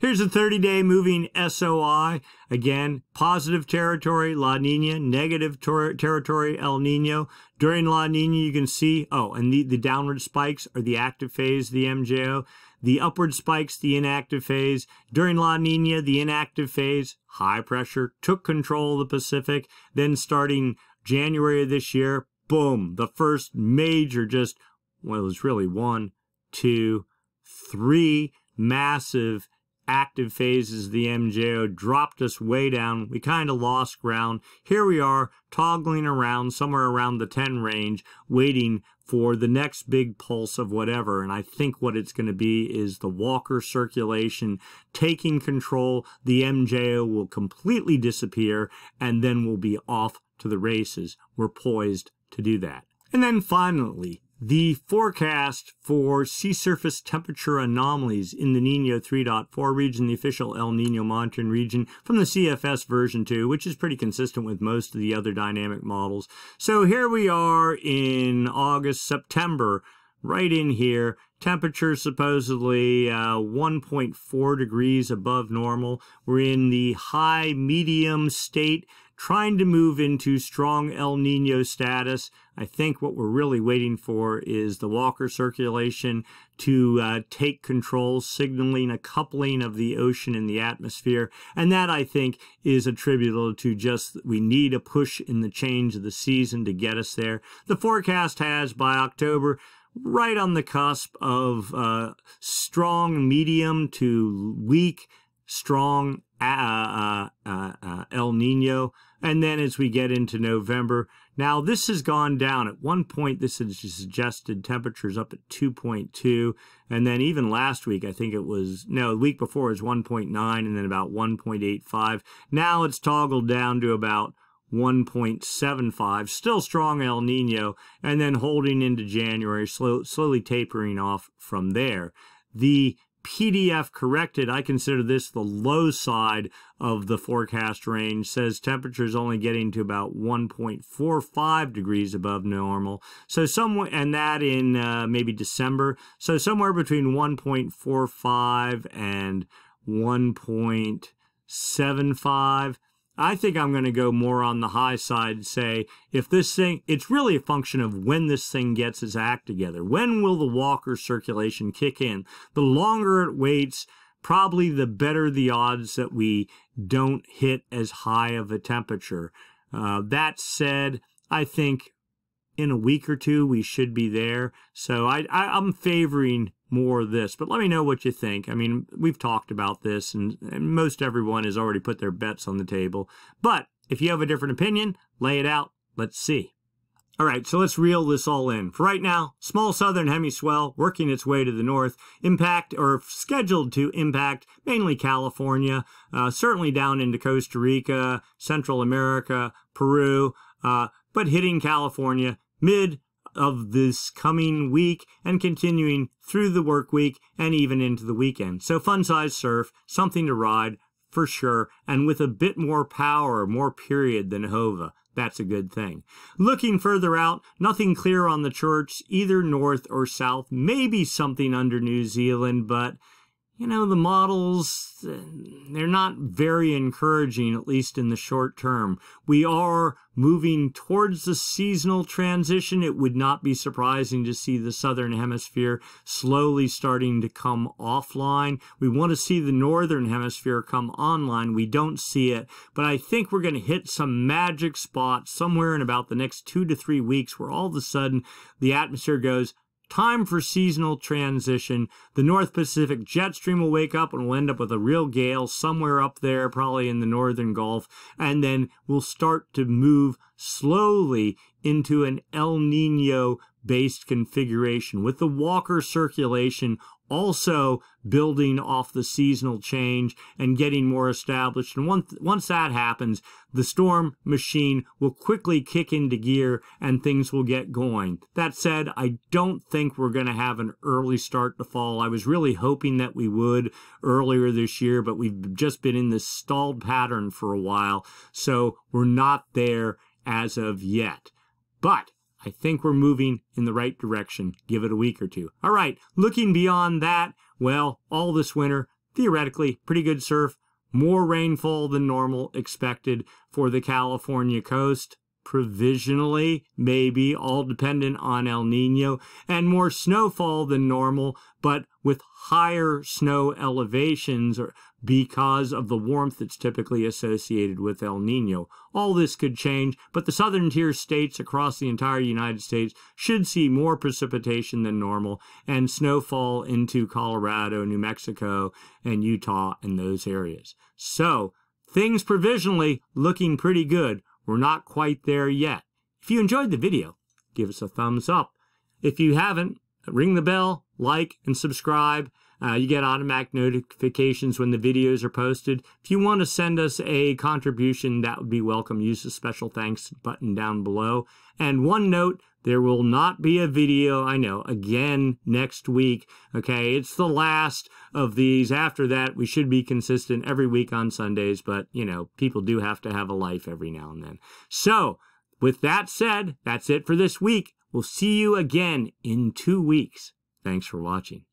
Here's a 30-day moving SOI. Again, positive territory, La Nina, negative ter territory, El Nino. During La Nina, you can see, oh, and the, the downward spikes are the active phase, the MJO. The upward spikes, the inactive phase. During La Nina, the inactive phase, high pressure, took control of the Pacific. Then starting January of this year, boom, the first major just, well, it was really one, two, three massive active phases of the MJO dropped us way down. We kind of lost ground. Here we are toggling around somewhere around the 10 range, waiting for the next big pulse of whatever. And I think what it's going to be is the Walker circulation taking control. The MJO will completely disappear and then we'll be off to the races. We're poised to do that. And then finally, the forecast for sea surface temperature anomalies in the Nino 3.4 region, the official El Nino monitoring region from the CFS version 2, which is pretty consistent with most of the other dynamic models. So here we are in August, September, right in here. Temperature supposedly uh, 1.4 degrees above normal. We're in the high medium state trying to move into strong El Nino status. I think what we're really waiting for is the Walker circulation to uh, take control, signaling a coupling of the ocean and the atmosphere. And that, I think, is attributable to just we need a push in the change of the season to get us there. The forecast has by October right on the cusp of uh, strong, medium to weak, strong uh, uh, uh, uh El Nino. And then as we get into November, now this has gone down. At one point, this has suggested temperatures up at 2.2. And then even last week, I think it was, no, the week before was 1.9 and then about 1.85. Now it's toggled down to about 1.75, still strong El Nino, and then holding into January, slow, slowly tapering off from there. The PDF corrected, I consider this the low side of the forecast range, says temperatures only getting to about 1.45 degrees above normal. So somewhere, and that in uh, maybe December. So somewhere between 1.45 and 1.75. I think I'm going to go more on the high side and say if this thing, it's really a function of when this thing gets its act together. When will the Walker circulation kick in? The longer it waits, probably the better the odds that we don't hit as high of a temperature. Uh, that said, I think in a week or two we should be there. So I, I, I'm favoring more of this. But let me know what you think. I mean, we've talked about this, and, and, most everyone has already put their bets on the table. But if you have a different opinion, lay it out. Let's see. All right, so let's reel this all in. For right now, small southern hemiswell working its way to the north, impact or scheduled to impact mainly California, uh, certainly down into Costa Rica, Central America, Peru. uh, but hitting California mid of this coming week and continuing through the work week and even into the weekend. So fun size surf, something to ride for sure, and with a bit more power, more period than Jova. That's a good thing. Looking further out, nothing clear on the church, either north or south. Maybe something under New Zealand, but you know, the models, they're not very encouraging, at least in the short term. We are moving towards the seasonal transition. It would not be surprising to see the southern hemisphere slowly starting to come offline. We want to see the northern hemisphere come online. We don't see it, but I think we're going to hit some magic spot somewhere in about the next two to three weeks where all of a sudden the atmosphere goes, time for seasonal transition. The North Pacific jet stream will wake up and we'll end up with a real gale somewhere up there, probably in the northern Gulf, and then we'll start to move slowly into an El Nino based configuration with the Walker circulation also building off the seasonal change and getting more established. And once, once that happens, the storm machine will quickly kick into gear and things will get going. That said, I don't think we're going to have an early start to fall. I was really hoping that we would earlier this year, but we've just been in this stalled pattern for a while. So we're not there as of yet. But I think we're moving in the right direction. Give it a week or two. All right, looking beyond that, well, all this winter, theoretically, pretty good surf. More rainfall than normal expected for the California coast. Provisionally, maybe, all dependent on El Nino, and more snowfall than normal, but with higher snow elevations or because of the warmth that's typically associated with El Nino. All this could change, but the southern tier states across the entire United States should see more precipitation than normal and snowfall into Colorado, New Mexico, and Utah and those areas. So, things provisionally looking pretty good. We're not quite there yet. If you enjoyed the video, give us a thumbs up. If you haven't, ring the bell, like, and subscribe. Uh, you get automatic notifications when the videos are posted. If you want to send us a contribution, that would be welcome. Use the special thanks button down below. And one note, there will not be a video, I know, again next week. Okay, it's the last of these. After that, we should be consistent every week on Sundays, but, you know, people do have to have a life every now and then. So, with that said, that's it for this week. We'll see you again in two weeks. Thanks for watching.